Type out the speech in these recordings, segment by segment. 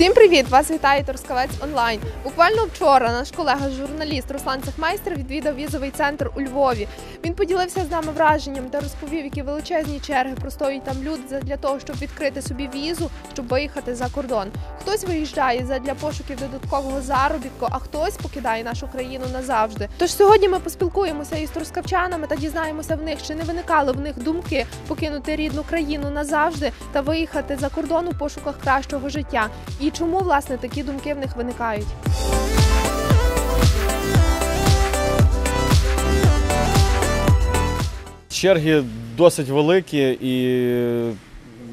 Всім привіт! Вас вітає Торскавець онлайн. Буквально вчора наш колега, журналіст Руслан Цехмайстер відвідав візовий центр у Львові. Він поділився з нами враженням та розповів, які величезні черги простоюють там люди для того, щоб відкрити собі візу, щоб виїхати за кордон. Хтось виїжджає задля пошуків додаткового заробітку, а хтось покидає нашу країну назавжди. Тож сьогодні ми поспілкуємося із трускавчанами та дізнаємося в них, чи не виникали в них думки покинути рідну країну назавжди та виїхати за кордон у пошуках кращого життя. І чому власне такі думки в них виникають? Черги досить великі, і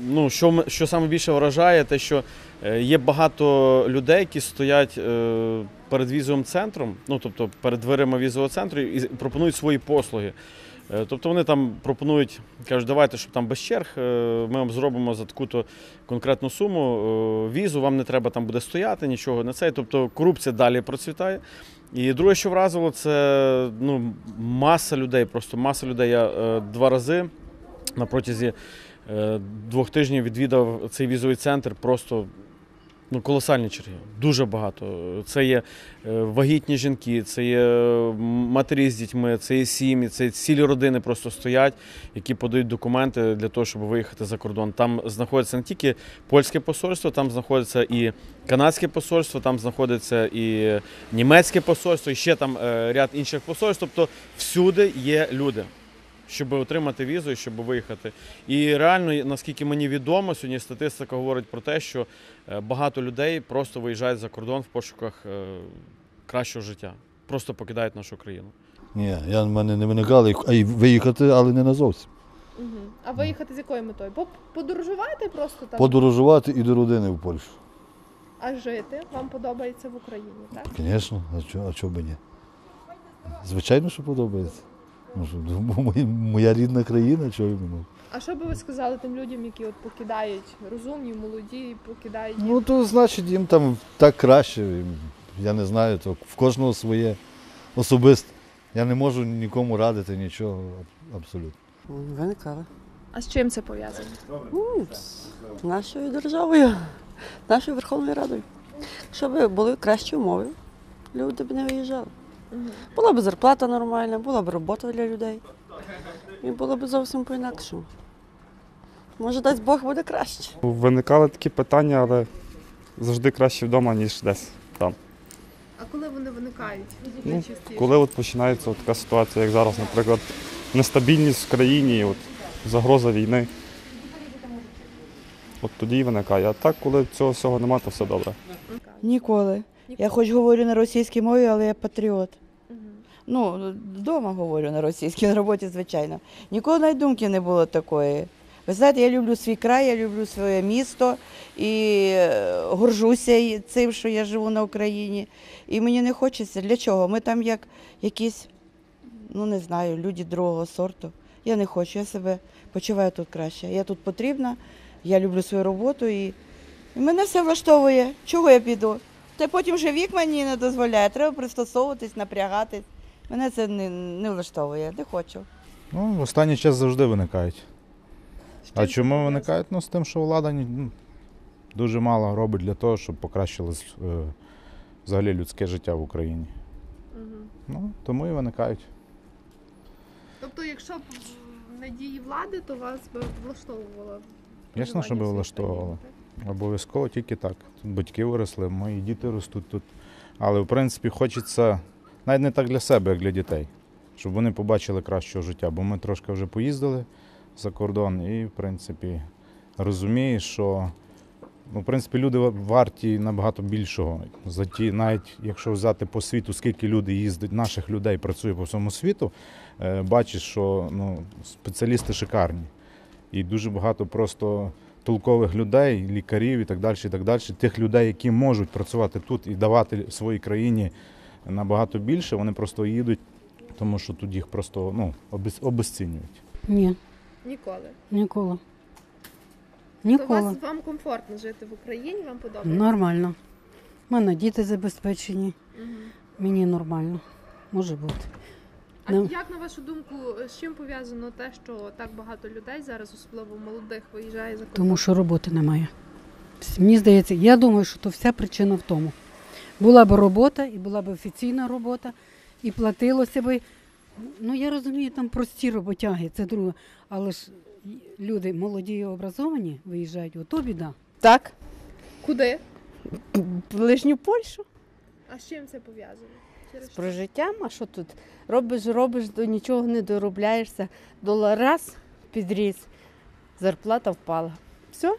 ну, що, що саме більше вражає, те, що е, є багато людей, які стоять е, перед візовим центром, ну тобто перед дверима візового центру і пропонують свої послуги. Е, Тобто вони там пропонують, кажуть, давайте, щоб там без черг, е, ми вам зробимо за таку-то конкретну суму е, візу, вам не треба там буде стояти, нічого на це. Тобто корупція далі процвітає. І друге, що вразило, це ну, маса людей, просто маса людей. Я два рази на протязі двох тижнів відвідав цей візовий центр. Просто ну, колосальні черги, дуже багато. Це є е, вагітні жінки, це є е, матері з дітьми, це є сім'ї, це цілі родини просто стоять, які подають документи для того, щоб виїхати за кордон. Там знаходиться не тільки польське посольство, там знаходиться і канадське посольство, там знаходиться і німецьке посольство, і ще там е, ряд інших посольств. Тобто всюди є люди. Щоб отримати візу і щоб виїхати. І реально, наскільки мені відомо, сьогодні статистика говорить про те, що е, багато людей просто виїжджають за кордон в пошуках е, кращого життя, просто покидають нашу країну. Ні, я в мене не виникали, а й виїхати, але не назовсім. Угу. А виїхати з якою метою? Подорожувати просто там, Подорожувати і до родини в Польщу. а жити вам подобається в Україні, так? Звісно, а чого а чого би ні? Звичайно, що подобається. Ну, бо моя, моя рідна країна, чого можу. А що би ви сказали тим людям, які от покидають розумні, молоді, і покидають їх? Ну, то значить їм там так краще. Я не знаю, то в кожного своє особисте. Я не можу нікому радити нічого абсолютно. Виникали. А з чим це пов'язано? Ну, з нашою державою, нашою Верховною Радою. Щоб були кращі умови, люди б не виїжджали. Була б зарплата нормальна, була б робота для людей. І було б зовсім по-інакшому. Може, дасть Бог буде краще. Виникали такі питання, але завжди краще вдома, ніж десь там. А коли вони виникають? Ну, Коли от починається от така ситуація, як зараз, наприклад, нестабільність в країні, от, загроза війни. От тоді і виникає. А так, коли цього всього немає, то все добре. Ніколи. Я хоч говорю на російській мові, але я патріот. Ну, вдома говорю на російській, на роботі, звичайно. Ніколи навіть думки не було такої. Ви знаєте, я люблю свій край, я люблю своє місто і е, горжуся цим, що я живу на Україні. І мені не хочеться. Для чого? Ми там як якісь, ну не знаю, люди другого сорту. Я не хочу, я себе почуваю тут краще. Я тут потрібна, я люблю свою роботу і, і мене все влаштовує. Чого я піду? Та потім вже вік мені не дозволяє. Треба пристосовуватись, напрягатись. Мене це не, не влаштовує, не хочу. Ну, в останній час завжди виникають. А чому виникають? Ну, з тим, що влада ну, дуже мало робить для того, щоб покращилось е, взагалі людське життя в Україні. Мгм. Ну, тому і виникають. Тобто, якщо б не дії влади, то вас би влаштовувало. Ясно, що би влаштовувало. Обов'язково тільки так. Тут батьки виросли, мої діти ростуть тут. Але в принципі хочеться навіть не так для себе, як для дітей, щоб вони побачили кращого життя. Бо ми трошки вже поїздили за кордон і, в принципі, розумієш, що ну, в принципі, люди варті набагато більшого. За ті, навіть якщо взяти по світу, скільки люди їздить, наших людей працює по всьому світу, е, бачиш, що ну, спеціалісти шикарні. І дуже багато просто толкових людей, лікарів і так далі, і так далі, тих людей, які можуть працювати тут і давати своїй країні набагато більше, вони просто їдуть, тому що тут їх просто ну, обезцінюють. Ні, Ніколи. ніколи. То вас вам комфортно жити в Україні, вам подобається? Нормально. У мене діти забезпечені. Мгм. Мені нормально. Може бути. А Ну. як на вашу думку, з чим пов'язано те, що так багато людей зараз, особливо молодих, виїжджає за кордон? Тому що роботи немає. Мені здається, я думаю, що то вся причина в тому. Була б робота, і була б офіційна робота, і платилося б. Ну, я розумію, там прості роботяги, це друге. Але ж люди молоді і образовані виїжджають, ото біда. Так, Куди? в ближню Польщу. А з чим це пов'язано? З прожиттям, а що тут? Робиш, робиш, до нічого не доробляєшся. Долар раз підріс, зарплата впала. Все.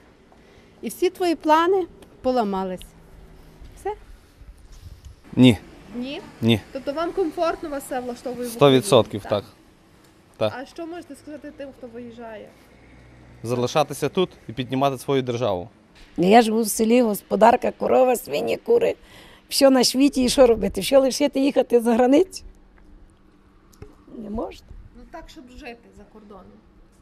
І всі твої плани поламались. Ні, Ні? ні. Тобто вам комфортно вас все влаштовує в Сто Україні? відсотків так. так. А що можете сказати тим, хто виїжджає? Залишатися тут і піднімати свою державу. Я живу в селі, господарка, корова, свині, кури. Все на світі і що робити? Що лишити їхати за границю? Не можна. Ну так, щоб жити за кордоном,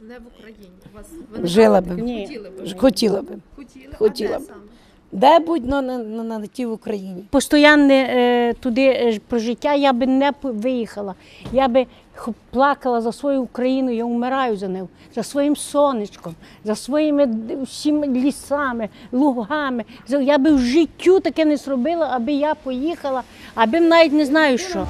не в Україні. У Вас ви не Жила б. Хотіли б. Хотіла би. Хотіли, Хотіла а де б. саме? Де будь но на, на, на тій в Україні. Постоянне е, туди е, прожиття я би не виїхала. Я би плакала за свою Україну, я вмираю за нею, за своїм сонечком, за своїми всіми лісами, лугами. Я би в життю таке не зробила, аби я поїхала, аби навіть не знаю що.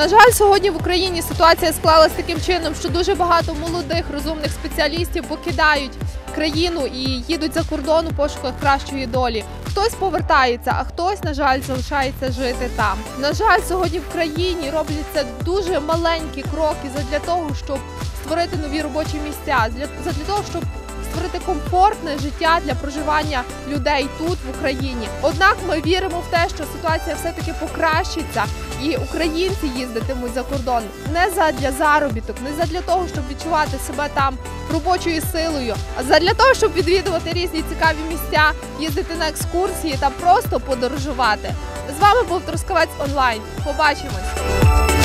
На жаль, сьогодні в Україні ситуація склалась таким чином, що дуже багато молодих розумних спеціалістів покидають країну і їдуть за кордон у пошуках кращої долі. Хтось повертається, а хтось, на жаль, залишається жити там. На жаль, сьогодні в країні робляться дуже маленькі кроки задля того, щоб створити нові робочі місця, для задля того, щоб створити комфортне життя для проживання людей тут в Україні. Однак ми віримо в те, що ситуація все-таки покращиться, і українці їздитимуть за кордон не задля заробіток, не задля того, щоб відчувати себе там робочою силою, а задля того, щоб відвідувати різні цікаві місця, їздити на екскурсії та просто подорожувати. З вами був Трускавець онлайн. Побачимось.